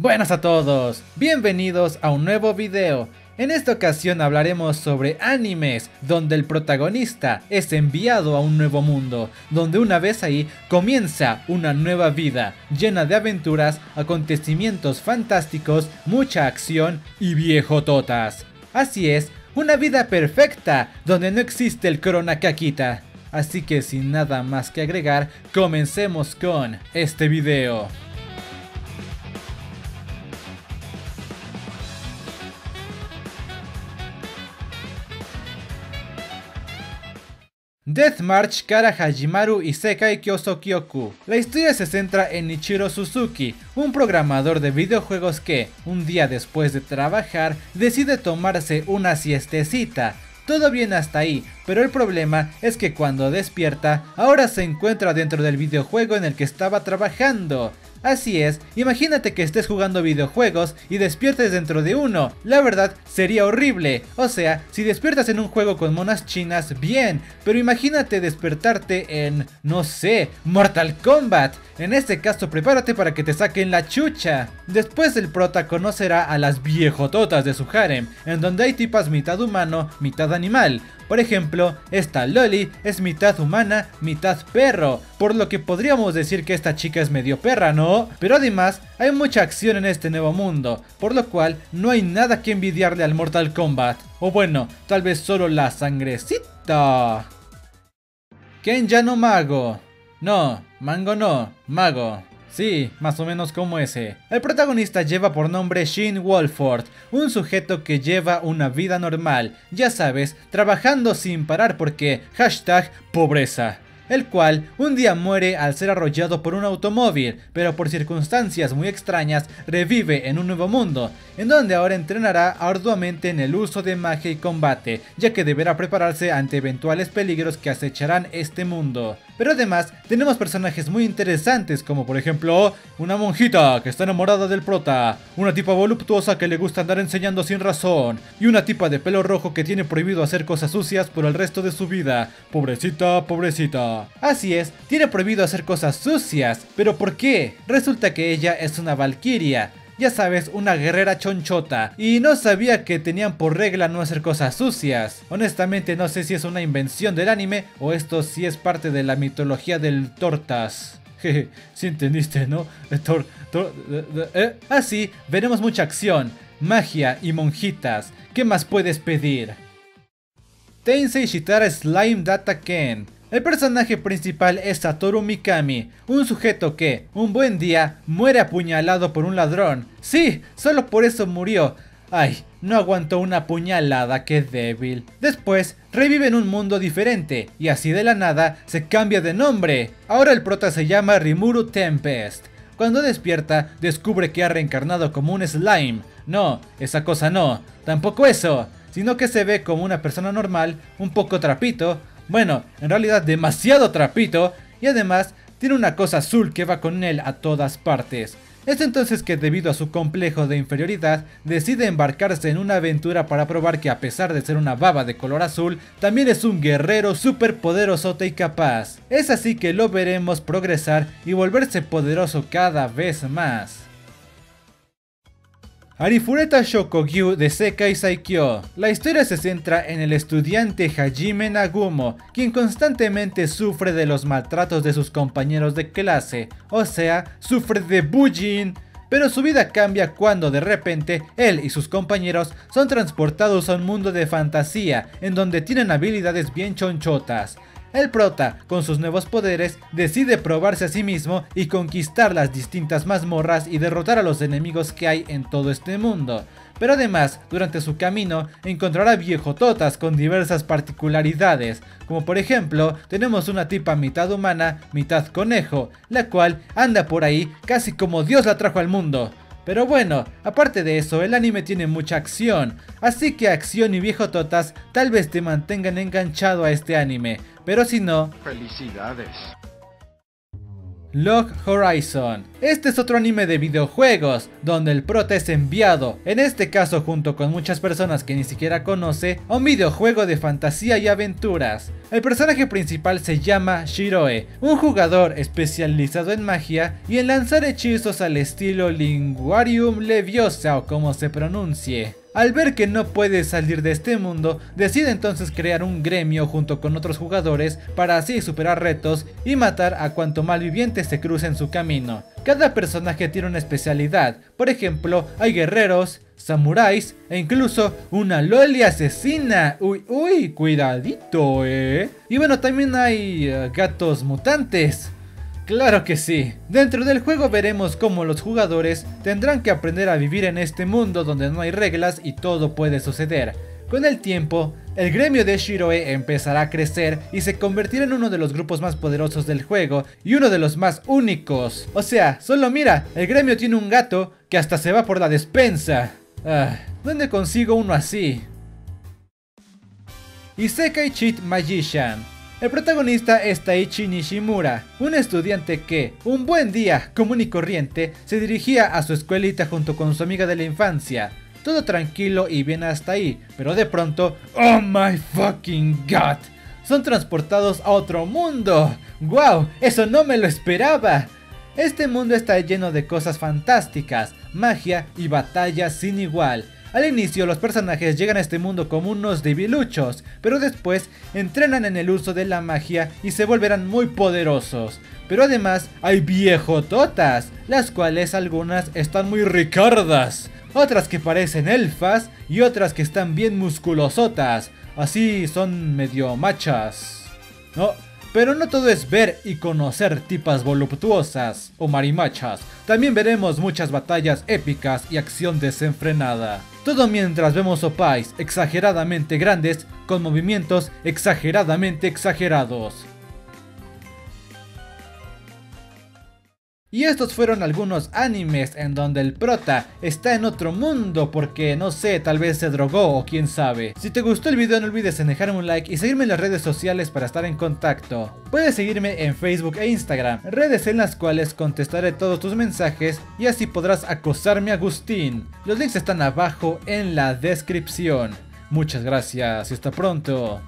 Buenas a todos, bienvenidos a un nuevo video. En esta ocasión hablaremos sobre animes, donde el protagonista es enviado a un nuevo mundo, donde una vez ahí comienza una nueva vida, llena de aventuras, acontecimientos fantásticos, mucha acción y viejototas. Así es, una vida perfecta, donde no existe el Corona Kakita. Así que sin nada más que agregar, comencemos con este video. Death March Kara Hajimaru Isekai Kyosokyoku. La historia se centra en Ichiro Suzuki, un programador de videojuegos que, un día después de trabajar, decide tomarse una siestecita. Todo bien hasta ahí, pero el problema es que cuando despierta, ahora se encuentra dentro del videojuego en el que estaba trabajando. Así es, imagínate que estés jugando videojuegos y despiertes dentro de uno. La verdad, sería horrible. O sea, si despiertas en un juego con monas chinas, bien. Pero imagínate despertarte en, no sé, Mortal Kombat. En este caso, prepárate para que te saquen la chucha. Después el prota conocerá a las viejototas de su harem, en donde hay tipas mitad humano, mitad animal. Por ejemplo, esta Loli es mitad humana, mitad perro, por lo que podríamos decir que esta chica es medio perra, ¿no? Pero además, hay mucha acción en este nuevo mundo, por lo cual no hay nada que envidiarle al Mortal Kombat. O bueno, tal vez solo la sangrecita. Kenja no Mago. No, Mango no, Mago. Sí, más o menos como ese. El protagonista lleva por nombre Shin Wolford, un sujeto que lleva una vida normal, ya sabes, trabajando sin parar porque hashtag pobreza el cual un día muere al ser arrollado por un automóvil, pero por circunstancias muy extrañas revive en un nuevo mundo, en donde ahora entrenará arduamente en el uso de magia y combate, ya que deberá prepararse ante eventuales peligros que acecharán este mundo. Pero además tenemos personajes muy interesantes como por ejemplo una monjita que está enamorada del prota, una tipa voluptuosa que le gusta andar enseñando sin razón y una tipa de pelo rojo que tiene prohibido hacer cosas sucias por el resto de su vida. Pobrecita, pobrecita. Así es, tiene prohibido hacer cosas sucias. ¿Pero por qué? Resulta que ella es una valquiria. Ya sabes, una guerrera chonchota. Y no sabía que tenían por regla no hacer cosas sucias. Honestamente no sé si es una invención del anime o esto sí es parte de la mitología del tortas. Jeje, si entendiste, ¿no? Tor, eh, Así, veremos mucha acción, magia y monjitas. ¿Qué más puedes pedir? Tensei Shitara Slime Data Ken el personaje principal es Satoru Mikami, un sujeto que, un buen día, muere apuñalado por un ladrón. Sí, solo por eso murió. Ay, no aguantó una puñalada, qué débil. Después, revive en un mundo diferente, y así de la nada, se cambia de nombre. Ahora el prota se llama Rimuru Tempest. Cuando despierta, descubre que ha reencarnado como un slime. No, esa cosa no, tampoco eso, sino que se ve como una persona normal, un poco trapito, bueno, en realidad demasiado trapito y además tiene una cosa azul que va con él a todas partes. Es entonces que debido a su complejo de inferioridad, decide embarcarse en una aventura para probar que a pesar de ser una baba de color azul, también es un guerrero súper poderoso y capaz. Es así que lo veremos progresar y volverse poderoso cada vez más. Arifureta Shokogyu de Sekai Saikyo. La historia se centra en el estudiante Hajime Nagumo, quien constantemente sufre de los maltratos de sus compañeros de clase, o sea, sufre de bullying. Pero su vida cambia cuando de repente él y sus compañeros son transportados a un mundo de fantasía en donde tienen habilidades bien chonchotas. El prota, con sus nuevos poderes, decide probarse a sí mismo y conquistar las distintas mazmorras y derrotar a los enemigos que hay en todo este mundo. Pero además, durante su camino, encontrará viejototas con diversas particularidades, como por ejemplo, tenemos una tipa mitad humana, mitad conejo, la cual anda por ahí casi como Dios la trajo al mundo. Pero bueno, aparte de eso, el anime tiene mucha acción, así que acción y viejototas tal vez te mantengan enganchado a este anime, pero si no... ¡Felicidades! Log Horizon. Este es otro anime de videojuegos, donde el prota es enviado, en este caso junto con muchas personas que ni siquiera conoce, a un videojuego de fantasía y aventuras. El personaje principal se llama Shiroe, un jugador especializado en magia y en lanzar hechizos al estilo Linguarium Leviosa o como se pronuncie. Al ver que no puede salir de este mundo, decide entonces crear un gremio junto con otros jugadores para así superar retos y matar a cuanto malviviente se cruce en su camino. Cada personaje tiene una especialidad, por ejemplo, hay guerreros, samuráis e incluso una loli asesina. Uy, uy, cuidadito, eh. Y bueno, también hay eh, gatos mutantes. Claro que sí. Dentro del juego veremos cómo los jugadores tendrán que aprender a vivir en este mundo donde no hay reglas y todo puede suceder. Con el tiempo, el gremio de Shiroe empezará a crecer y se convertirá en uno de los grupos más poderosos del juego y uno de los más únicos. O sea, solo mira, el gremio tiene un gato que hasta se va por la despensa. Ah, ¿dónde consigo uno así? Isekai Cheat Magician el protagonista es Taichi Nishimura, un estudiante que, un buen día común y corriente, se dirigía a su escuelita junto con su amiga de la infancia. Todo tranquilo y bien hasta ahí, pero de pronto, ¡Oh my fucking god! Son transportados a otro mundo. ¡Wow! Eso no me lo esperaba. Este mundo está lleno de cosas fantásticas, magia y batallas sin igual. Al inicio los personajes llegan a este mundo como unos debiluchos, pero después entrenan en el uso de la magia y se volverán muy poderosos. Pero además hay viejototas, las cuales algunas están muy ricardas, otras que parecen elfas y otras que están bien musculosotas, así son medio machas. No, pero no todo es ver y conocer tipas voluptuosas o marimachas, también veremos muchas batallas épicas y acción desenfrenada. Todo mientras vemos opais exageradamente grandes con movimientos exageradamente exagerados. Y estos fueron algunos animes en donde el prota está en otro mundo porque no sé, tal vez se drogó o quién sabe. Si te gustó el video no olvides en dejarme un like y seguirme en las redes sociales para estar en contacto. Puedes seguirme en Facebook e Instagram, redes en las cuales contestaré todos tus mensajes y así podrás acosarme Agustín. Los links están abajo en la descripción. Muchas gracias y hasta pronto.